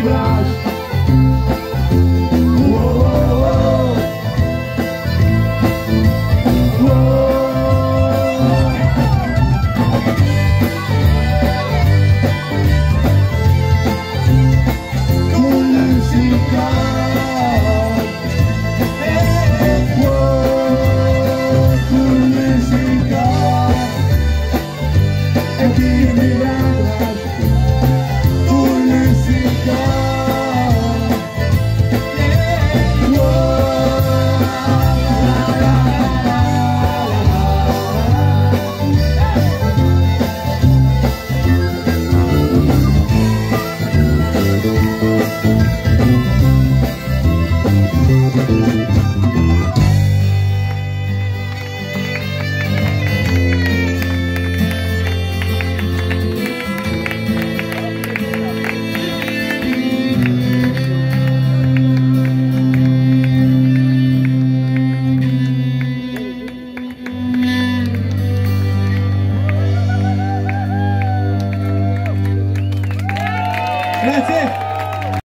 Libras That's it.